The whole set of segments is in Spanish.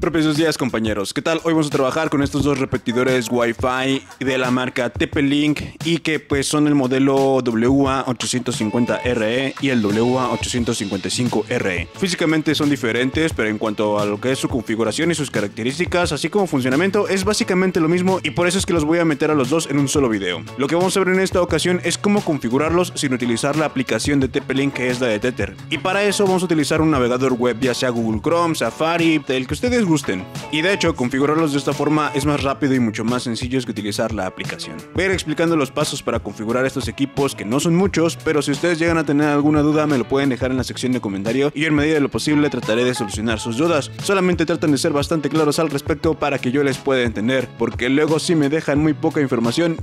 Propios días compañeros, ¿qué tal? Hoy vamos a trabajar con estos dos repetidores Wi-Fi de la marca TP-Link y que pues son el modelo WA850RE y el WA855RE. Físicamente son diferentes, pero en cuanto a lo que es su configuración y sus características, así como funcionamiento, es básicamente lo mismo y por eso es que los voy a meter a los dos en un solo video. Lo que vamos a ver en esta ocasión es cómo configurarlos sin utilizar la aplicación de TP-Link que es la de Tether. Y para eso vamos a utilizar un navegador web, ya sea Google Chrome, Safari, el que ustedes gusten. Y de hecho, configurarlos de esta forma es más rápido y mucho más sencillo que utilizar la aplicación. Voy a ir explicando los pasos para configurar estos equipos, que no son muchos, pero si ustedes llegan a tener alguna duda me lo pueden dejar en la sección de comentario y en medida de lo posible trataré de solucionar sus dudas. Solamente traten de ser bastante claros al respecto para que yo les pueda entender, porque luego si me dejan muy poca información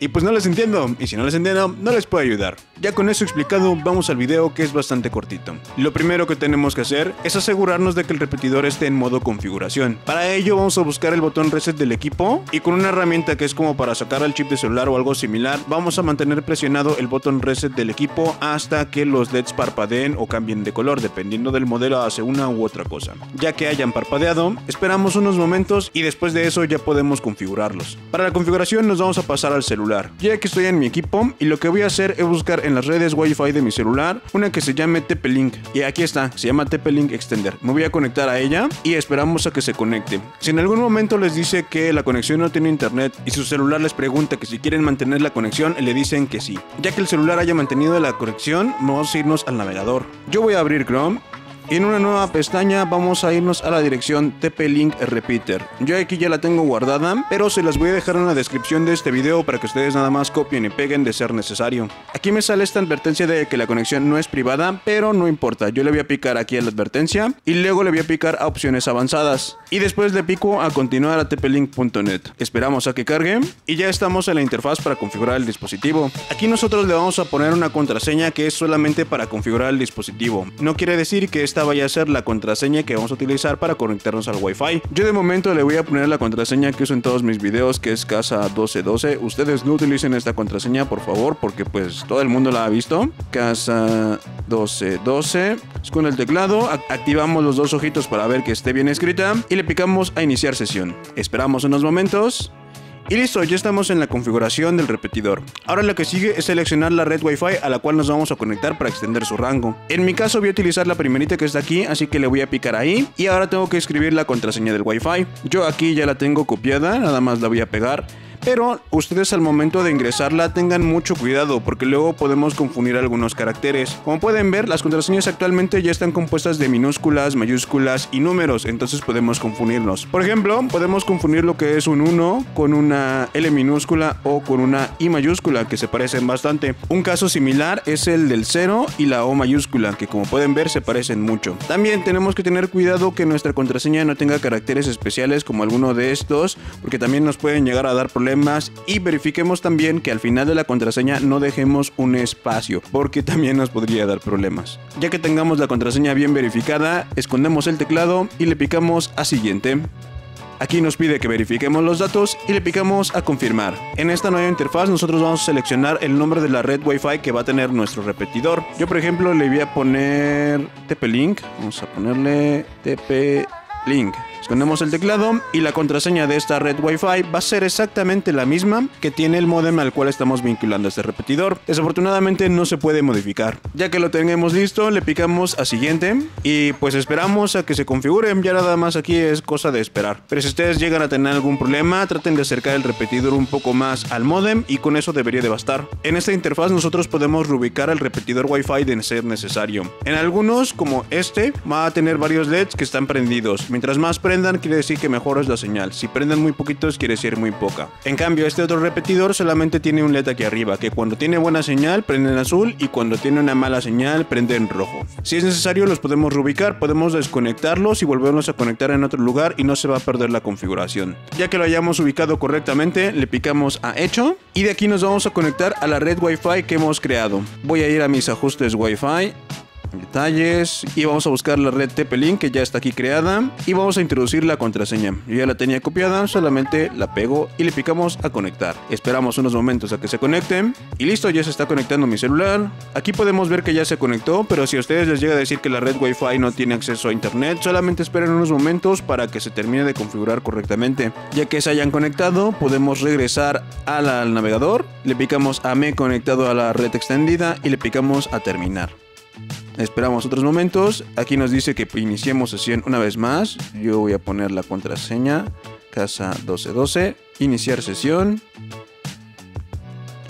y pues no les entiendo, y si no les entiendo, no les puedo ayudar. Ya con eso explicado, vamos al video que es bastante cortito. Lo primero que tenemos que hacer es asegurarnos de que el repetidor esté en modo configuración. Para ello vamos a buscar el botón reset del equipo y con una herramienta que es como para sacar al chip de celular o algo similar, vamos a mantener presionado el botón reset del equipo hasta que los LEDs parpadeen o cambien de color, dependiendo del modelo hace una u otra cosa. Ya que hayan parpadeado, esperamos unos momentos y después de eso ya podemos configurarlos. Para la configuración nos vamos a pasar al celular ya que estoy en mi equipo y lo que voy a hacer es buscar en las redes Wi-Fi de mi celular una que se llame TP-Link. Y aquí está, se llama TP-Link Extender. Me voy a conectar a ella y esperamos a que se conecte. Si en algún momento les dice que la conexión no tiene internet y su celular les pregunta que si quieren mantener la conexión, le dicen que sí. Ya que el celular haya mantenido la conexión, vamos a irnos al navegador. Yo voy a abrir Chrome en una nueva pestaña vamos a irnos a la dirección TP-Link Repeater. Yo aquí ya la tengo guardada, pero se las voy a dejar en la descripción de este video para que ustedes nada más copien y peguen de ser necesario. Aquí me sale esta advertencia de que la conexión no es privada, pero no importa. Yo le voy a picar aquí a la advertencia y luego le voy a picar a opciones avanzadas. Y después le pico a continuar a tplink.net. Esperamos a que cargue y ya estamos en la interfaz para configurar el dispositivo. Aquí nosotros le vamos a poner una contraseña que es solamente para configurar el dispositivo. No quiere decir que esta vaya a ser la contraseña que vamos a utilizar para conectarnos al Wi-Fi. Yo de momento le voy a poner la contraseña que uso en todos mis videos, que es casa 1212. Ustedes no utilicen esta contraseña, por favor, porque pues todo el mundo la ha visto. Casa 1212. Con el teclado activamos los dos ojitos para ver que esté bien escrita y le picamos a iniciar sesión. Esperamos unos momentos. Y listo, ya estamos en la configuración del repetidor. Ahora lo que sigue es seleccionar la red Wi-Fi a la cual nos vamos a conectar para extender su rango. En mi caso voy a utilizar la primerita que está aquí, así que le voy a picar ahí. Y ahora tengo que escribir la contraseña del Wi-Fi. Yo aquí ya la tengo copiada, nada más la voy a pegar. Pero ustedes al momento de ingresarla tengan mucho cuidado porque luego podemos confundir algunos caracteres. Como pueden ver, las contraseñas actualmente ya están compuestas de minúsculas, mayúsculas y números, entonces podemos confundirnos. Por ejemplo, podemos confundir lo que es un 1 con una L minúscula o con una I mayúscula, que se parecen bastante. Un caso similar es el del 0 y la O mayúscula, que como pueden ver se parecen mucho. También tenemos que tener cuidado que nuestra contraseña no tenga caracteres especiales como alguno de estos, porque también nos pueden llegar a dar problemas y verifiquemos también que al final de la contraseña no dejemos un espacio porque también nos podría dar problemas. Ya que tengamos la contraseña bien verificada, escondemos el teclado y le picamos a siguiente. Aquí nos pide que verifiquemos los datos y le picamos a confirmar. En esta nueva interfaz nosotros vamos a seleccionar el nombre de la red Wi-Fi que va a tener nuestro repetidor. Yo por ejemplo le voy a poner TP-Link. Vamos a ponerle TP-Link. Escondemos el teclado y la contraseña de esta red Wi-Fi va a ser exactamente la misma que tiene el modem al cual estamos vinculando este repetidor. Desafortunadamente no se puede modificar. Ya que lo tengamos listo, le picamos a siguiente y pues esperamos a que se configure. Ya nada más aquí es cosa de esperar. Pero si ustedes llegan a tener algún problema, traten de acercar el repetidor un poco más al modem y con eso debería de bastar. En esta interfaz nosotros podemos reubicar el repetidor Wi-Fi de ser necesario. En algunos, como este, va a tener varios LEDs que están prendidos. Mientras más quiere decir que mejor es la señal. Si prenden muy poquitos quiere decir muy poca. En cambio, este otro repetidor solamente tiene un LED aquí arriba, que cuando tiene buena señal prende en azul y cuando tiene una mala señal prende en rojo. Si es necesario los podemos reubicar, podemos desconectarlos y volverlos a conectar en otro lugar y no se va a perder la configuración. Ya que lo hayamos ubicado correctamente, le picamos a hecho y de aquí nos vamos a conectar a la red Wi-Fi que hemos creado. Voy a ir a mis ajustes Wi-Fi detalles y vamos a buscar la red TP-Link que ya está aquí creada y vamos a introducir la contraseña. Yo ya la tenía copiada, solamente la pego y le picamos a conectar. Esperamos unos momentos a que se conecte y listo, ya se está conectando mi celular. Aquí podemos ver que ya se conectó, pero si a ustedes les llega a decir que la red Wi-Fi no tiene acceso a internet, solamente esperen unos momentos para que se termine de configurar correctamente. Ya que se hayan conectado, podemos regresar al navegador, le picamos a me conectado a la red extendida y le picamos a terminar. Esperamos otros momentos. Aquí nos dice que iniciemos sesión una vez más. Yo voy a poner la contraseña. Casa 1212. Iniciar sesión.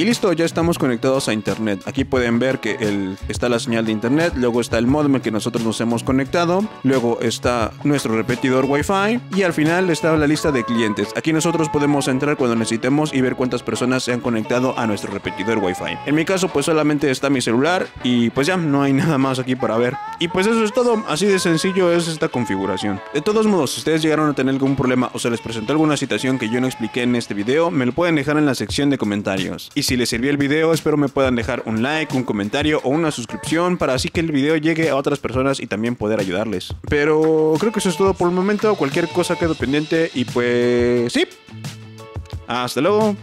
Y listo, ya estamos conectados a internet. Aquí pueden ver que el, está la señal de internet, luego está el modem que nosotros nos hemos conectado, luego está nuestro repetidor Wi-Fi y al final está la lista de clientes. Aquí nosotros podemos entrar cuando necesitemos y ver cuántas personas se han conectado a nuestro repetidor Wi-Fi. En mi caso pues solamente está mi celular y pues ya no hay nada más aquí para ver. Y pues eso es todo, así de sencillo es esta configuración. De todos modos, si ustedes llegaron a tener algún problema o se les presentó alguna situación que yo no expliqué en este video, me lo pueden dejar en la sección de comentarios. Y si les sirvió el video, espero me puedan dejar un like, un comentario o una suscripción para así que el video llegue a otras personas y también poder ayudarles. Pero creo que eso es todo por el momento. Cualquier cosa quedo pendiente y pues sí. Hasta luego.